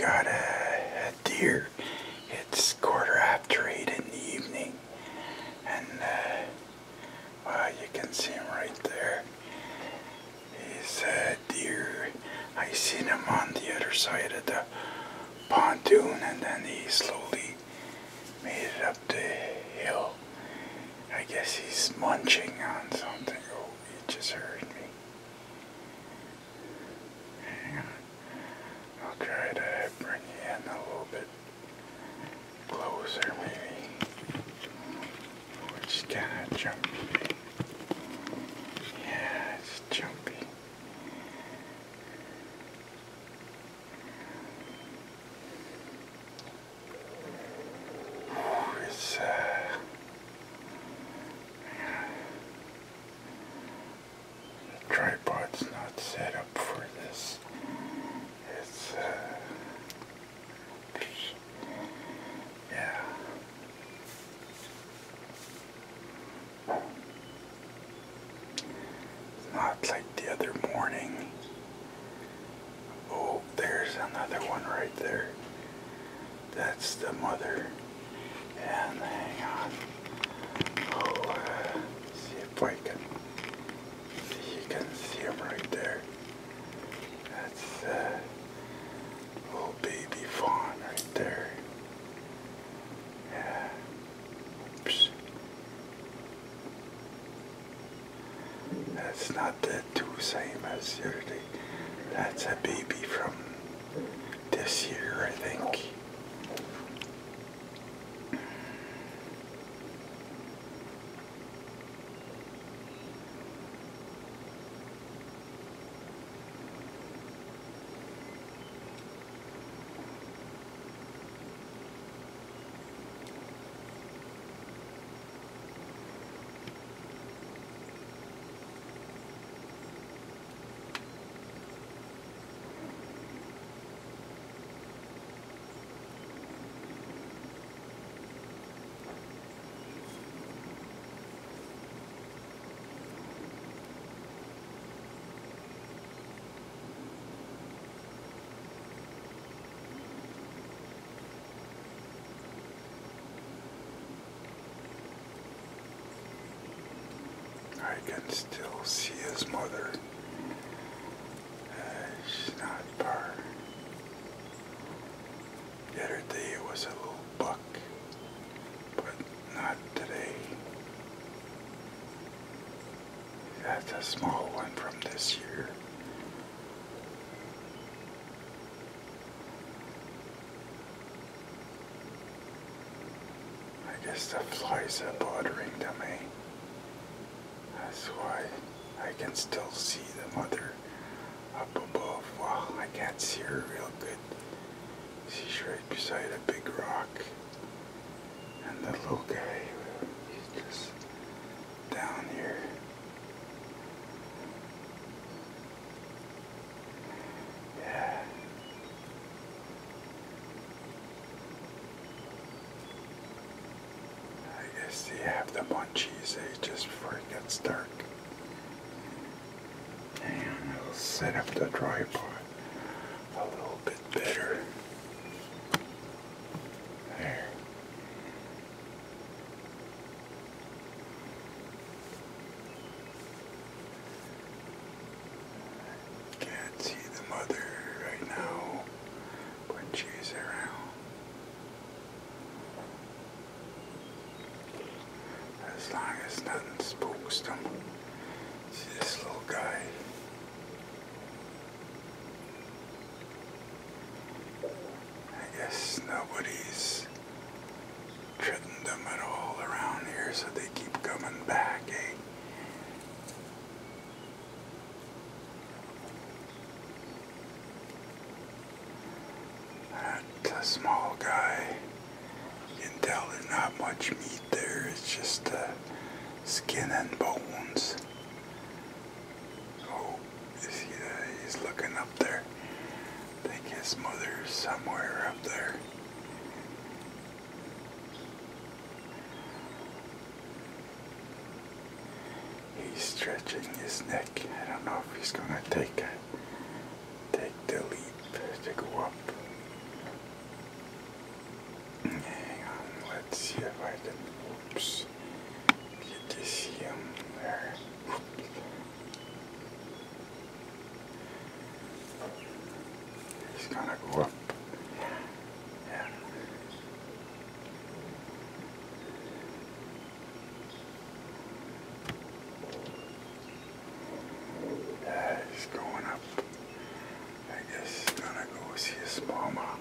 got a, a deer. It's quarter after eight in the evening, and uh, well, you can see him right there. He's a deer. I seen him on the other side of the pontoon, and then he slowly made it up the hill. I guess he's munching on something. Oh, he just heard me. Hang on. I'll try to bring you in a little bit closer, maybe. Which kind of jumpy. Yeah, it's jumpy. It's uh, the tripod's not set up for this. It's uh, yeah. It's not like the other morning. Oh, there's another one right there. The mother. And hang on. Oh, uh, see if I can. See, you can see him right there. That's uh, little baby fawn right there. Yeah. Oops. That's not the two same as the other day. That's a baby from this year, I think. I can still see his mother. Uh, she's not far. The other day it was a little buck, but not today. That's a small one from this year. I guess the flies are bothering them, eh? That's why I can still see the mother up above. Well, I can't see her real good. She's right beside a big rock. And the little guy, he's just down here. Yeah. I guess they have the munchies, eh, just before it gets dark. And I'll set up the tripod a little bit better. There. Can't see the mother right now when she's around. As long as nothing spooks them. See this little guy. I guess nobody's treating them at all around here, so they keep coming back, eh? That's a small guy. You can tell there's not much meat there. It's just uh, skin and bones. Oh, see that? He's looking up there. I think his mother's somewhere Yes, gonna go see his mama.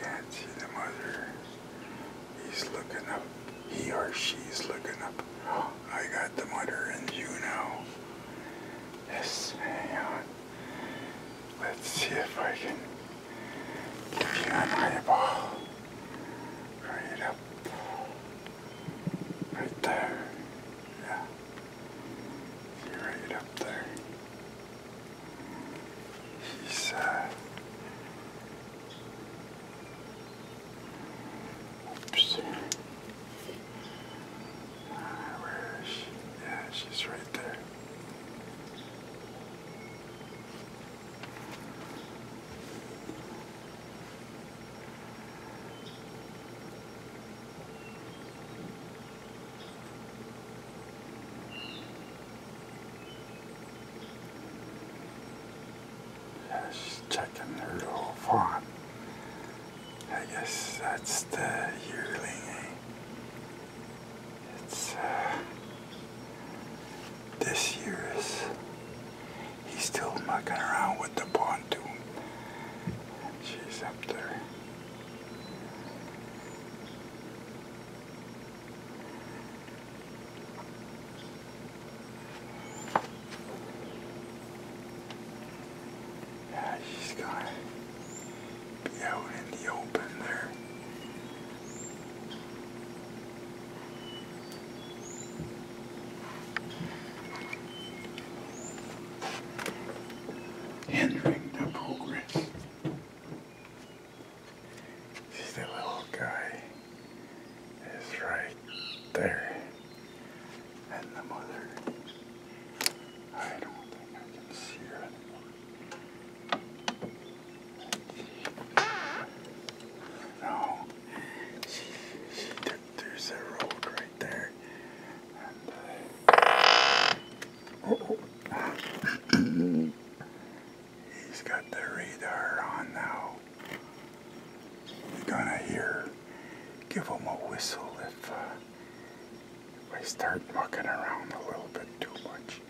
can't see the mother. He's looking up. He or she's looking up. I got the mother She's right there. Yeah, she's checking her little fawn. I guess that's the this year is he's still mucking around with the pontoon. She's up there. Henry. give them a whistle if, uh, if I start mucking around a little bit too much.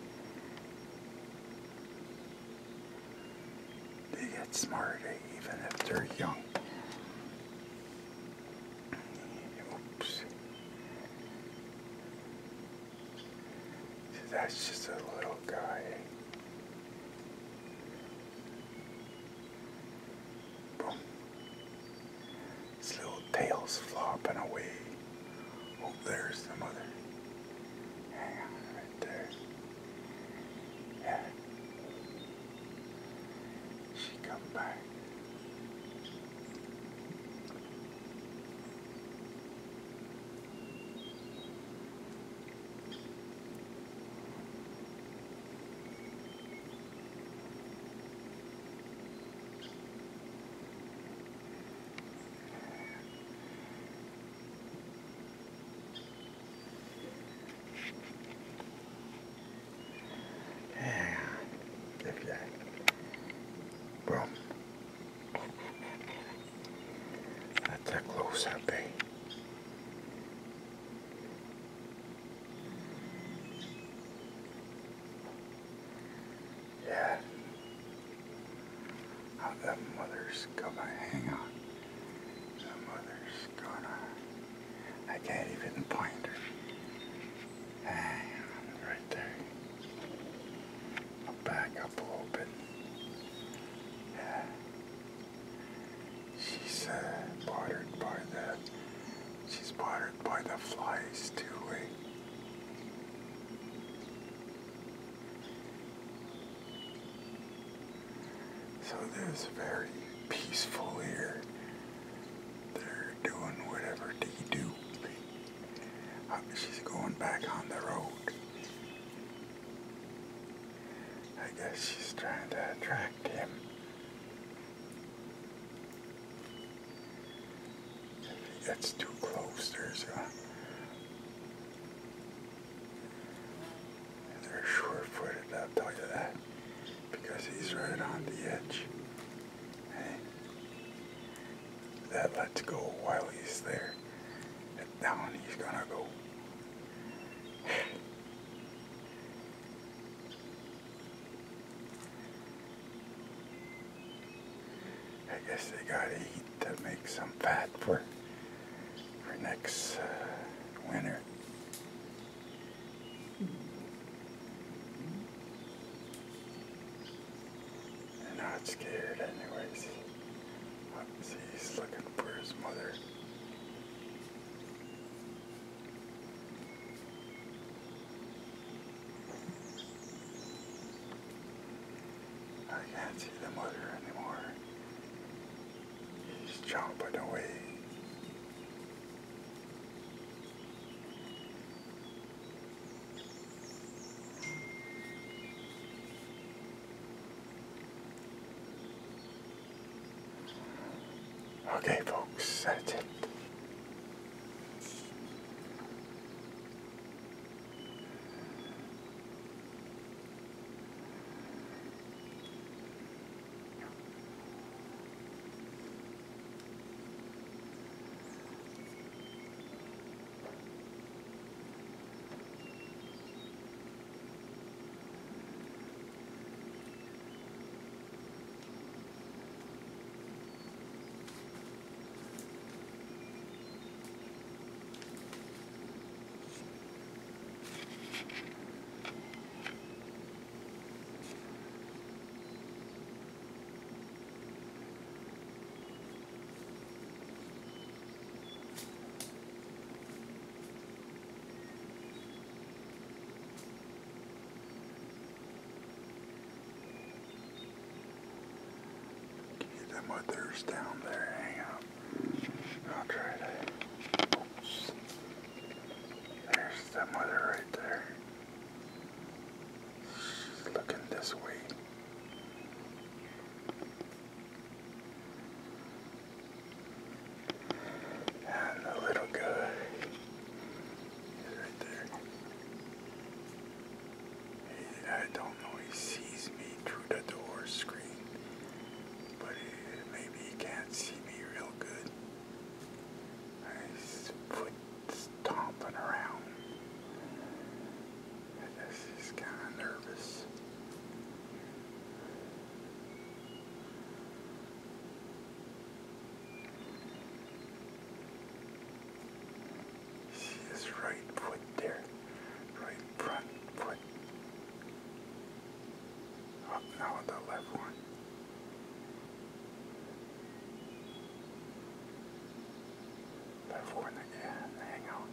They get smarter even if they're young. tails flopping away. Oh, there's the mother. Hang on. the mothers come ahead. So there's very peaceful here. They're doing whatever they do. Uh, she's going back on the road. I guess she's trying to attract him. If he gets too close, there's a... that lets go while he's there. And down he's gonna go. I guess they gotta eat to make some fat for for next uh, winter. They're not scared anyways. Oh, see, he's looking for his mother. I can't see the mother anymore. He's chomping away. Okay, folks, that's it. The mother's down there. Hang on. I'll try to. Oops. There's the mother right there. She's looking this way. And the little guy right there. He, I don't know, he sees me through the door screen, but he, maybe he can't see me real good. His foot stomping around. I guess he's kind of nervous. See his right foot there, right front foot. Up now the left one. Left one again. Hang on.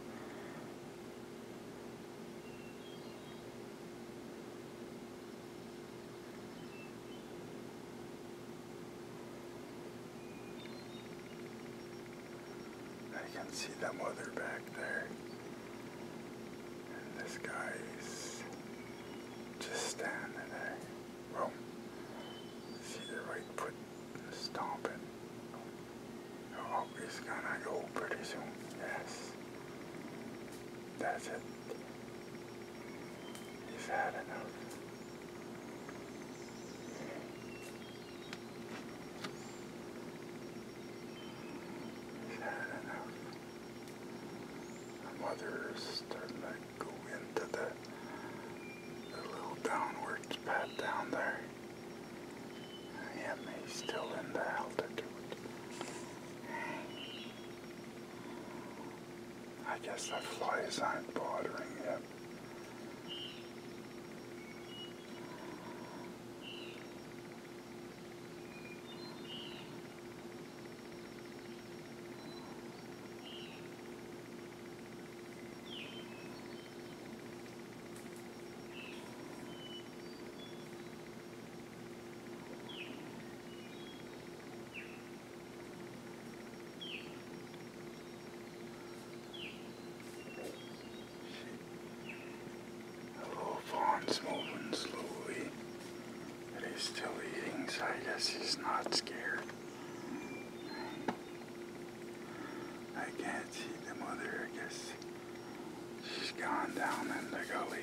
I can see the mother back there. And this guy's just standing there. Well, see the right foot stomping. He's gonna go pretty soon. Yes. That's it. He's had enough. He's had enough. The mother is starting to go into the, the little downwards path down there. I am he's still in the altitude. I guess the flies aren't bothering him. one's moving slowly. But he's still eating, so I guess he's not scared. I can't see the mother, I guess. She's gone down in the gully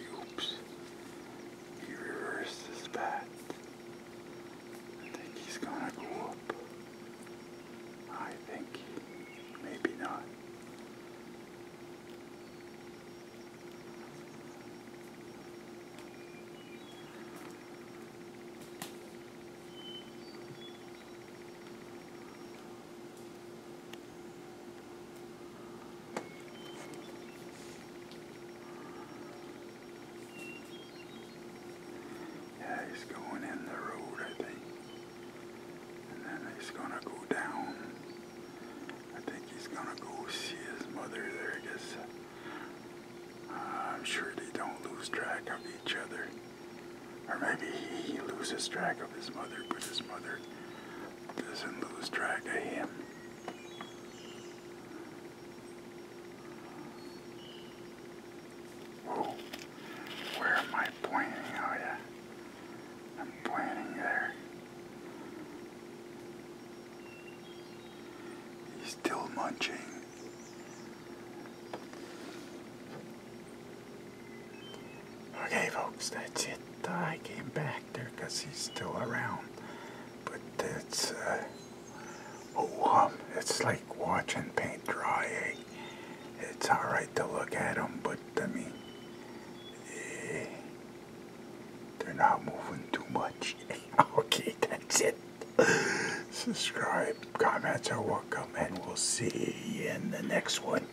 he loses track of his mother, but his mother doesn't lose track of him. Where am I pointing? Oh, yeah. I'm pointing there. He's still munching. Okay, folks, that's it. I came back because he's still around. But it's, uh, oh, um, it's like watching paint dry. Eh? It's alright to look at them, but I mean, eh, they're not moving too much. okay, that's it. Subscribe, comments are welcome, and we'll see you in the next one.